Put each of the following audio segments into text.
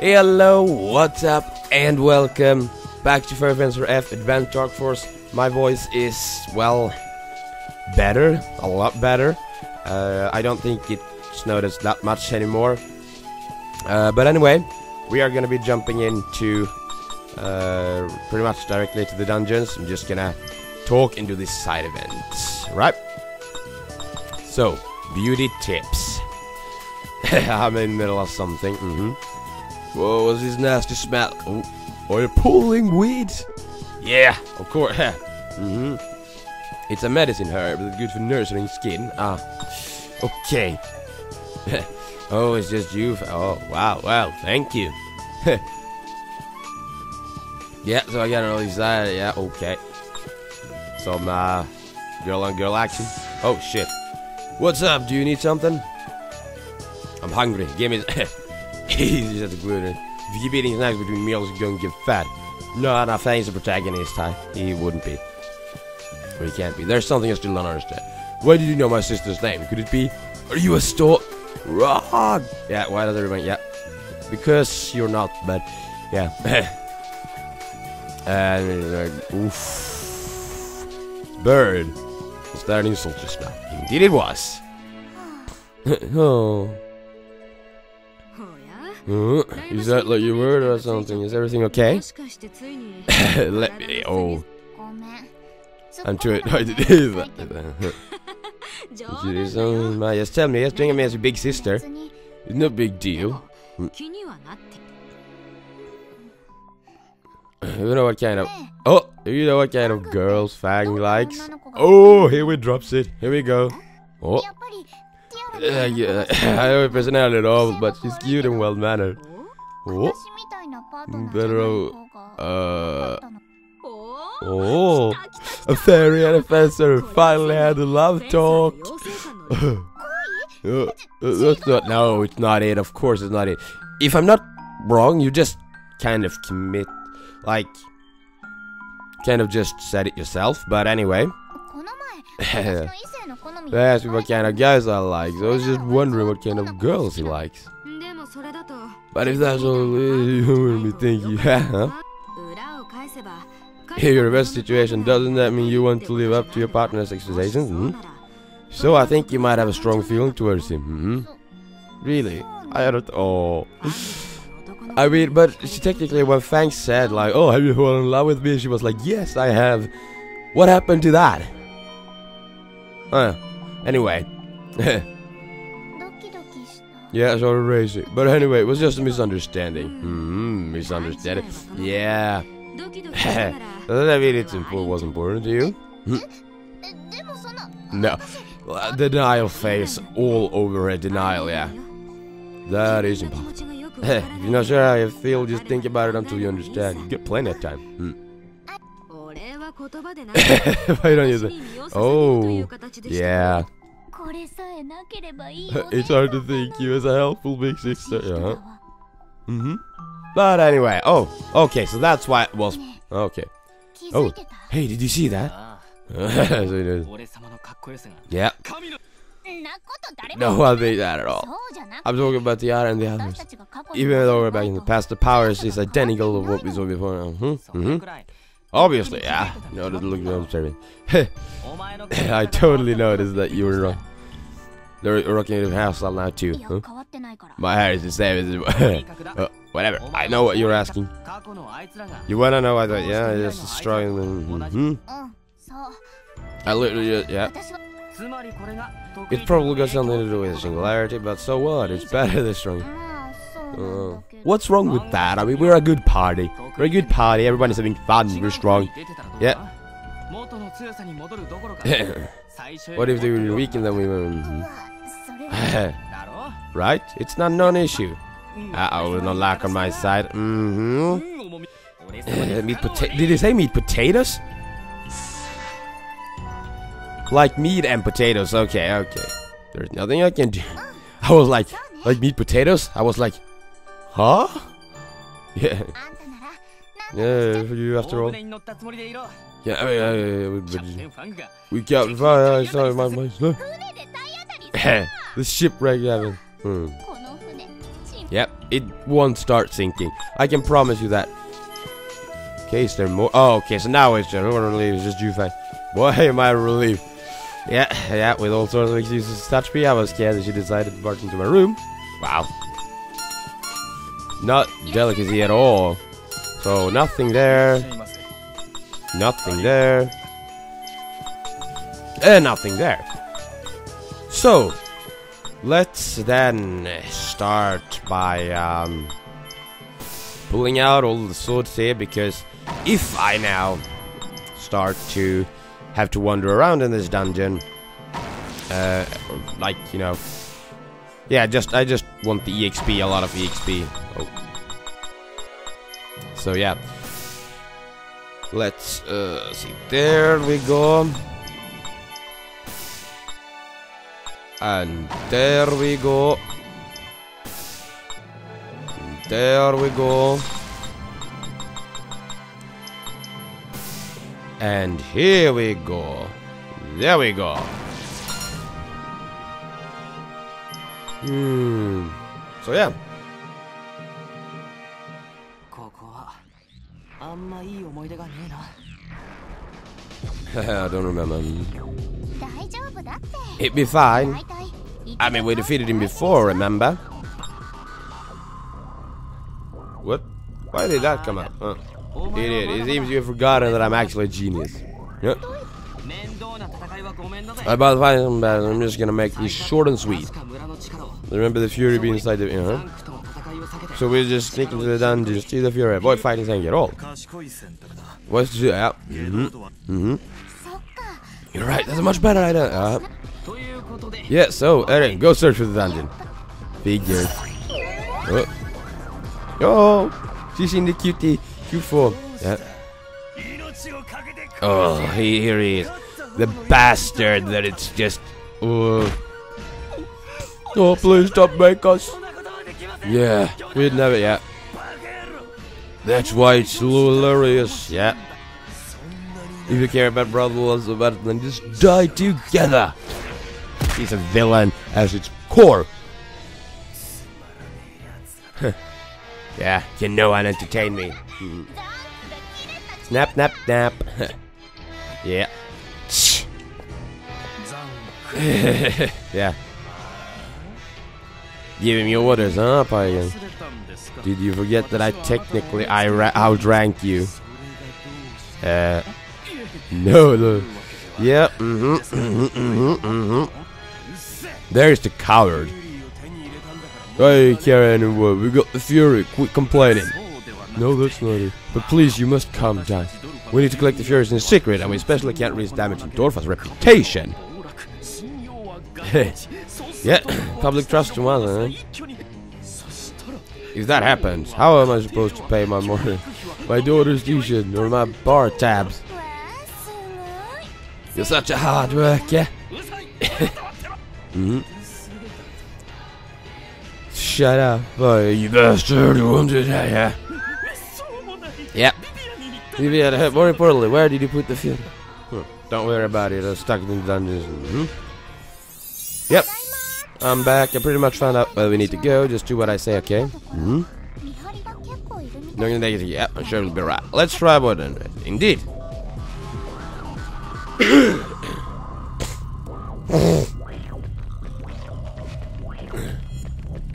Hello, what's up, and welcome back to Fairy Fencer F Advanced Dark Force. My voice is, well, better, a lot better. Uh, I don't think it's noticed that much anymore. Uh, but anyway, we are gonna be jumping into uh, pretty much directly to the dungeons. I'm just gonna talk into this side event, right? So, beauty tips. I'm in the middle of something. Mm-hmm. Whoa, what's this nasty smell? Oh, are you pulling weeds? Yeah, of course. mm-hmm. It's a medicine herb that's good for nurturing skin. Ah, okay. oh, it's just you. Oh, wow. Well, thank you. yeah, so I got an early side. Yeah, okay. Some uh, girl on girl action. Oh shit. What's up? Do you need something? I'm hungry. Give me. He's just a gluten. If you keep eating snacks between meals, you're going to get fat. No, no, thanks the protagonist. Hi. He wouldn't be. Or he can't be. There's something I still don't understand. Why did you know my sister's name? Could it be? Are you a store? Wrong. Yeah. Why does everyone. Yeah. Because you're not. But yeah. and uh, oof. Bird. Was that an insult just now? Indeed, it was. oh. Uh, is that like your word or something? Is everything okay? Let me. Oh, I'm too excited to do that. Just tell me, just bring me as your big sister. It's no big deal. You know what kind of. Oh, you know what kind of girls Fang likes? Oh, here we drops it. Here we go. Oh. Uh, yeah, I have a personality at all, but she's cute and well mannered. Oh, better. Uh. Oh, a fairy and a fencer finally had a love talk. uh, that's not. No, it's not it. Of course, it's not it. If I'm not wrong, you just kind of commit, like, kind of just said it yourself. But anyway. They asked me what kind of guys I like, so I was just wondering what kind of girls he likes. But if that's all you wouldn't be thinking, huh? If you're best situation, doesn't that mean you want to live up to your partner's expectations? Hmm? So I think you might have a strong feeling towards him. Hmm? Really? I don't. Oh. I mean, but she technically, when Fang said, like, oh, have you fallen in love with me? She was like, yes, I have. What happened to that? Huh. Anyway. yeah, sort of racy. But anyway, it was just a misunderstanding. Hmm, misunderstanding. Yeah. That mean it's important, was important to you? Hmm? No. Denial face all over a denial, yeah. That is impossible. if you're not sure how you feel, just think about it until you understand. You get plenty of time. Hmm. Why don't you say? Oh, yeah. it's hard to think you as a helpful big sister. Yeah. Mm-hmm. But anyway, oh, okay, so that's why it was. Okay. Oh, hey, did you see that? yeah. No, I think that at all. I'm talking about the other and the others. Even though we're back in the past, the powers is identical to what we saw before. Mm -hmm. Mm -hmm. Obviously, yeah. No, that look observing. I totally noticed that you were wrong. They're rocking your hairstyle now too. Huh? My hair is the same as uh, whatever. I know what you're asking. You wanna know why I yeah, just destroying them. Mm -hmm. I literally yeah. It's probably got something to do with the singularity, but so what? It's better this strong. Uh, what's wrong with that? I mean, we're a good party. We're a good party. Everybody's having fun. We're strong. Yeah. what if they were weak and then we were... right? It's not non-issue. Uh-oh, no luck on my side. Mm-hmm. meat pota- Did he say meat potatoes? Like meat and potatoes. Okay, okay. There's nothing I can do. I was like, like meat potatoes? I was like, huh? Yeah. Yeah, for you after all. Yeah, I mean, I, I, we got fire. I saw my my the shipwreck happened. Hmm. Yep, it won't start sinking. I can promise you that. Okay, is there more? Oh, okay, so now it's just relief. It's just Jufei. Boy, am I relieved. Yeah, yeah, with all sorts of excuses to touch me, I was scared that she decided to barge into my room. Wow. Not delicacy at all. So, nothing there. Nothing there. And nothing there. So, let's then start by um, pulling out all the swords here because if I now start to have to wander around in this dungeon, uh, like you know, yeah, just I just want the exp, a lot of exp. Oh. So yeah, let's uh, see. There we go. And there we go. There we go. And here we go. There we go. Hmm. So yeah. I don't remember. It'd be fine. I mean, we defeated him before, remember? What? Why did that come up? Huh. Idiot, it seems you have forgotten that I'm actually a genius. Yeah. About fighting battle, uh, I'm just gonna make this short and sweet. Remember the fury being inside the... Uh -huh. So we're just sneaking to the dungeon, steal the fury, avoid fighting and at all. What's? Yeah. Mm -hmm. Mm -hmm. You're right, that's a much better idea. Uh, yeah, so, Eryn, go search for the dungeon. Figure. Oh. oh, she's in the cutie, cute form. Yeah. Oh, here he is. The bastard that it's just... Oh, oh please don't make us. Yeah, we'd never, yeah. That's why it's hilarious, yeah. If you care about brother loves the battle, then just die together. He's a villain as its core. yeah, you know I'll entertain me. Snap, snap, snap. yeah. yeah. Give him your orders, huh, Hagen? Did you forget that I technically I outranked you? Uh, no, no. Yeah, mm-hmm, mm-hmm, mm-hmm. There's the coward. Hey, Karen? We got the Fury. Quit complaining. No, that's not it. But please, you must calm down. We need to collect the Furies in secret, and we especially can't risk damaging Dolfa's reputation. yeah, public trust in one, huh? If that happens, how am I supposed to pay my mortgage, my daughter's tuition, or my bar tabs? You're such a hard worker. mm -hmm. Shut up. boy! you bastard. You won't do that, yeah? Yep. Vivian, more importantly, where did you put the film? Don't worry about it. I stuck in the dungeons. Mm -hmm. Yep. I'm back. I pretty much found out where we need to go. Just do what I say, okay? Mm-hmm. Yep, I'm sure it'll be right. Let's try what then. Indeed.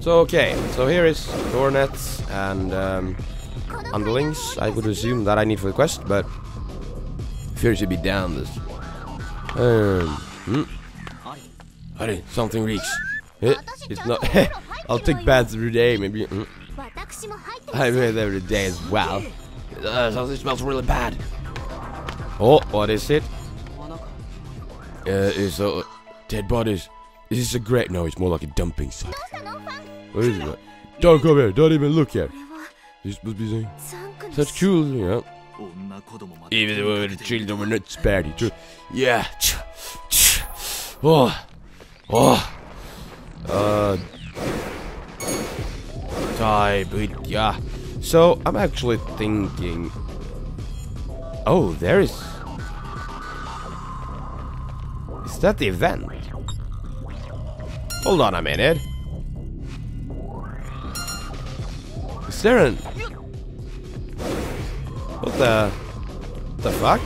so okay, so here is Dornet and um, underlings. I would assume that I need for the quest, but fear should be down this. Um, hmm. Hurry, something reeks. Eh, it's not. I'll take baths every day, maybe. Mm. I bathe every day as well. Uh, something smells really bad. Oh, what is it? Uh, it's, a Dead bodies. Is this a grave? No, it's more like a dumping site. What is it? Don't come here. Don't even look here. This was busy. saying such cruel. Even the children were not spared. Yeah. Oh. Oh. Uh. Die, but yeah. So I'm actually thinking. Oh, there is. Is that the event? Hold on a minute. an... What the... The fuck?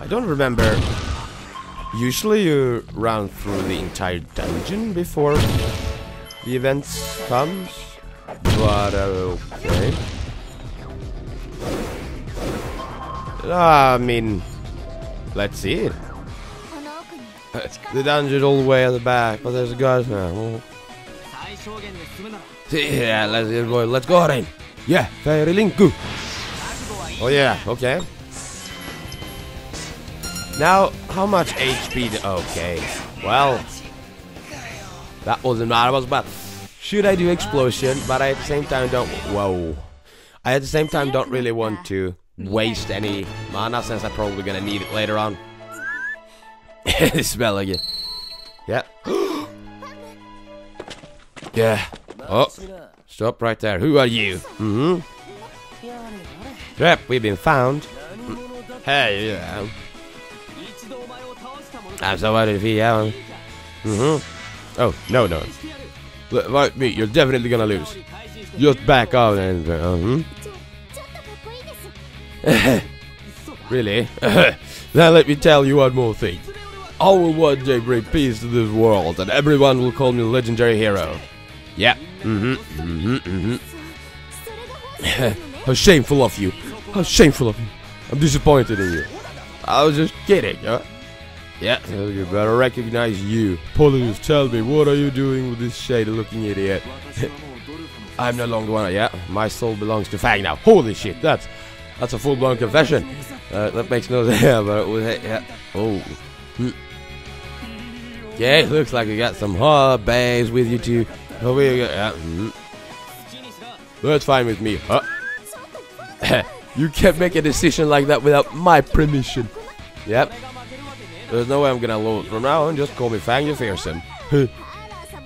I don't remember. Usually you run through the entire dungeon before the events comes. But uh, okay. Ah, I mean, let's see it. the dungeon's all the way at the back, but there's a guys now. Yeah, let's get going. Let's go, in. Yeah, Fairy Linku. Oh yeah, okay. Now, how much HP? okay, well, that wasn't what I was about. Should I do explosion? But I at the same time don't. Whoa. I at the same time don't really want to waste any mana since I'm probably gonna need it later on this smell again. Yeah. yeah. Oh, stop right there. Who are you? Mm hmm. Trap, we've been found. Mm. Hey, yeah. I'm somebody if he yeah. Mm hmm. Oh, no, no. Look, like me, you're definitely gonna lose. Just back out and. Uh really? now let me tell you one more thing. I will one day bring peace to this world, and everyone will call me legendary hero. Yeah. Mm-hmm. Mm-hmm. Mm-hmm. How shameful of you. How shameful of you. I'm disappointed in you. I was just kidding, huh? Yeah, you better recognize you. Polonius, tell me, what are you doing with this shady-looking idiot? I'm no longer one. Yeah, my soul belongs to Fang now. Holy shit, that's that's a full-blown confession. Uh, that makes no sense. yeah, yeah. Oh. Hmm. Okay, looks like you got some hot babes with you too. Oh, we got, uh, mm. That's fine with me. Huh? you can't make a decision like that without my permission. Yep. There's no way I'm gonna lose. From now on, just call me Fang the Fearsome.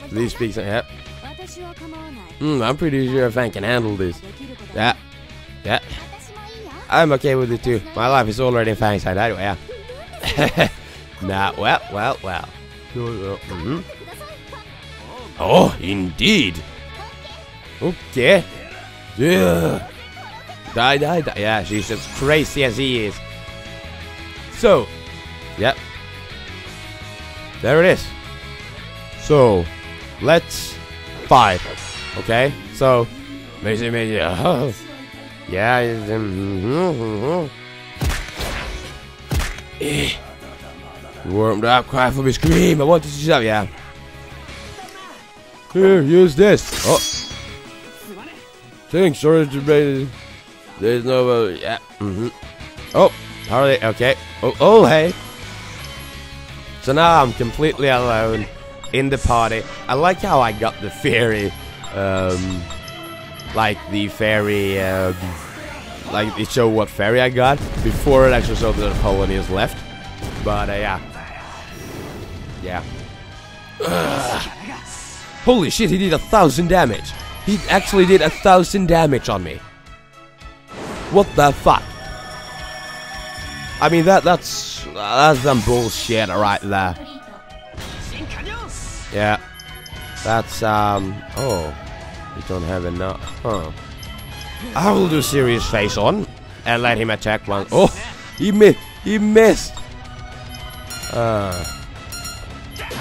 Please speak. Yep. Mm, I'm pretty sure Fang can handle this. Yeah. Yeah. I'm okay with it too. My life is already in Fang's hand anyway. Yeah. nah, well, well, well. Pure... Mm -hmm. Oh, indeed! Okay. Yeah. Die, die, die. Yeah, she's as crazy as he is. So, yeah. There it is. So, let's fight. Okay? So, amazing, amazing. Uh, yeah. yeah. Warmed up, cry for me, scream. I want to see something. Yeah. Here, use this. Oh. Sorry to be. There's no. Uh, yeah. Mm-hmm. Oh, Harley. Okay. Oh, oh, hey. So now I'm completely alone in the party. I like how I got the fairy, um, like the fairy, um, like it showed what fairy I got before it actually showed that colony left. But uh, yeah, yeah. Ugh. Holy shit, he did a thousand damage. He actually did a thousand damage on me. What the fuck? I mean, that that's that's some bullshit right there. Yeah. That's, um... Oh. You don't have enough. Huh. I will do serious face on and let him attack one. Oh! He missed! He missed! Uh...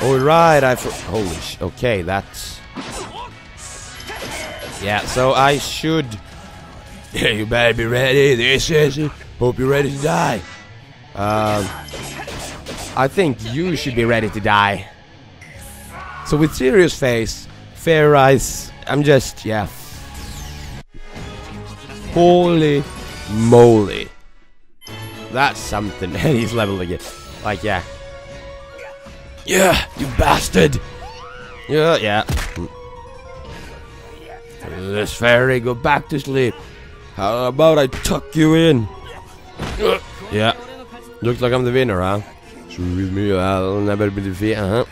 Oh right I holy sh okay that's Yeah so I should Yeah you better be ready this is it Hope you're ready to die Um I think you should be ready to die so with serious face, fair eyes, I'm just yeah. Holy moly. That's something. And he's leveled again. Like yeah. Yeah, you bastard! Yeah, yeah. This fairy, go back to sleep. How about I tuck you in? Yeah. Looks like I'm the winner, huh? So with me, I'll never be defeated, huh?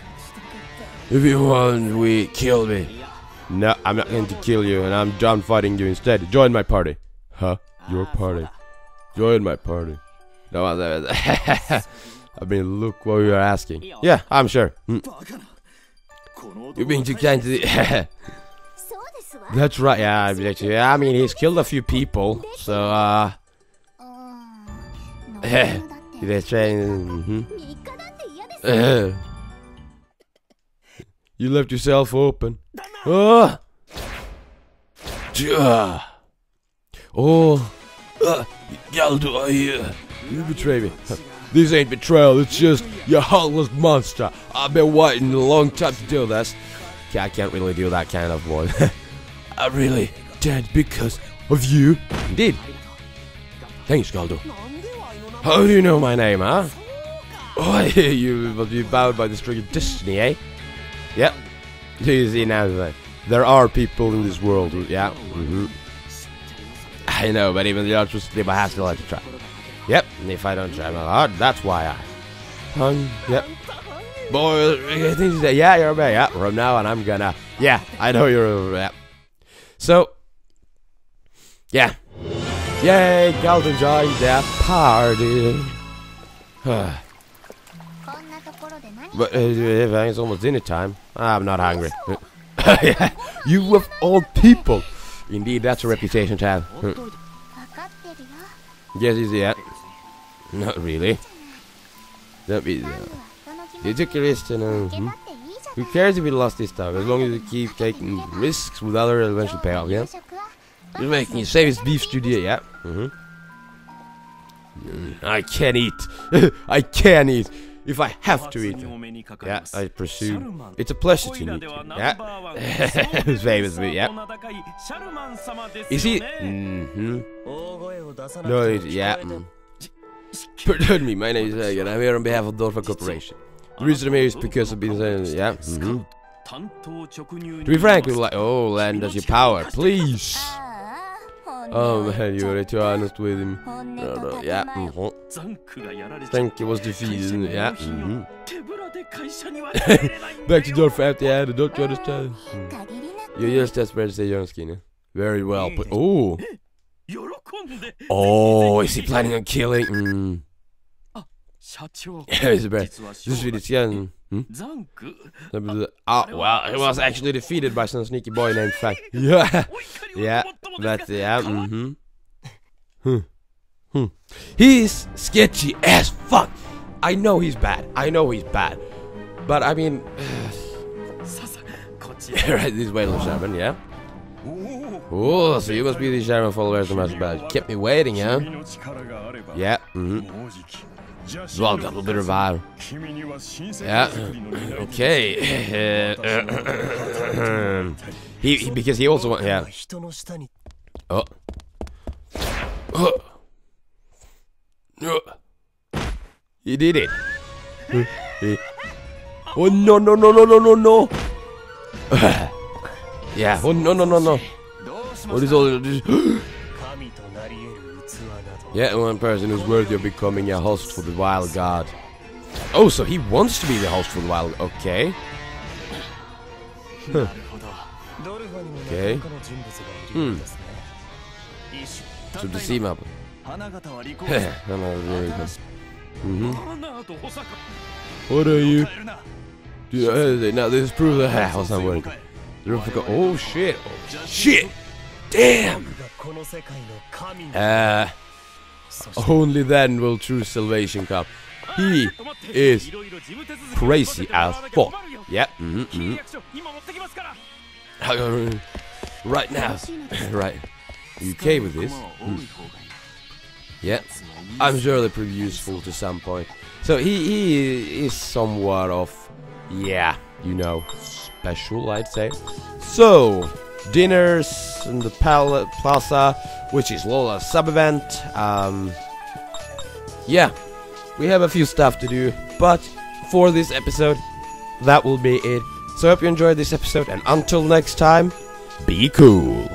If you want, we kill me. No, I'm not going to kill you, and I'm done fighting you instead. Join my party. Huh? Your party. Join my party. No, I mean, look what you are asking. Yeah, I'm sure. Mm. You mean being too kind to the... That's right, yeah, I mean, he's killed a few people, so, uh... They're trying... Mm you left yourself open. Oh! Oh! Uh, Galdo, I, uh, you betray me. This ain't betrayal, it's just your heartless monster. I've been waiting a long time to do this. Okay, I can't really do that kind of one. I really dead because of you. Indeed. Thanks, Galdo. How do you know my name, huh? Oh, you, but you bowed by the string of destiny, eh? Yep. You see now that there are people in this world who, yeah. hmm I know, but even the ultras, they might have to let try. Yep, and if I don't try my hard, that's why I hung. Yep. Boy, yeah, you're a. Yeah, from now on, I'm gonna. Yeah, I know you're a. Yeah. So, yeah. Yay, Galdo joined their party. but uh, it's almost dinner time. I'm not hungry. yeah, you of old people. Indeed, that's a reputation to have. yes, yes, yeah. Not really. That Uh, they Did you risk and. Hmm? Who cares if we lost this time, as long as we keep taking risks with other eventual payoff, yeah? You're making save savings beef studio, yeah? Mm -hmm. mm, I can't eat. I can't eat. If I have to eat. Yeah, I presume. It's a pleasure to meet you. Yeah. famous me, yeah. Is he? Mm -hmm. No, it, yeah. Mm. Pardon me, my name is Hagen. I'm here on behalf of Dolfa Corporation. The reason I'm here is because I've been uh, saying, yeah. Mm -hmm. To be frank, we like, oh, lend us your power, please. Oh man, you were too honest with him. No, no, yeah. Mm -hmm. Was defeated. Yeah. Mm -hmm. Back to Dorf after I had. Don't you understand? Mm. You're just as to say your skin. Eh? Very well. But oh. Oh, is he planning on killing? Mm. this video, yeah. Hmm? Oh, well, he was actually defeated by some sneaky boy named Fang. yeah, yeah, that's yeah. Mm-hmm. Hmm. Hmm. He's sketchy as fuck. I know he's bad. I know he's bad. But I mean, right this way, Little Shaman. Yeah. Oh, so you must be the Sharon followers of Master Badge. Kept me waiting, huh? Yeah. Mm-hmm. Vlog, a little bit of vibe. Yeah. Okay. he, he, because he also went, yeah. Oh. Oh. He did it. Oh, no, no, no, no, no, no, no. yeah. Oh, no, no, no, no. What is all this? Yet one person who's worthy of becoming a host for the wild god. Oh, so he wants to be the host for the wild. Okay. Huh. okay. Hmm. So the sea map. mm -hmm. What are you? Dude, uh, now this proves that I was not working. Oh shit! Oh, shit! Damn! Uh, only then will true salvation come. He is crazy as fuck. Yeah. Mm -hmm, -hmm. Right now. right. You okay with this? Mm. Yeah. I'm sure they prove useful to some point. So he, he is somewhat of, yeah, you know, special, I'd say. So, dinners in the pal- plaza, which is Lola's sub event. Um, yeah, we have a few stuff to do, but for this episode, that will be it. So, I hope you enjoyed this episode, and until next time, be cool.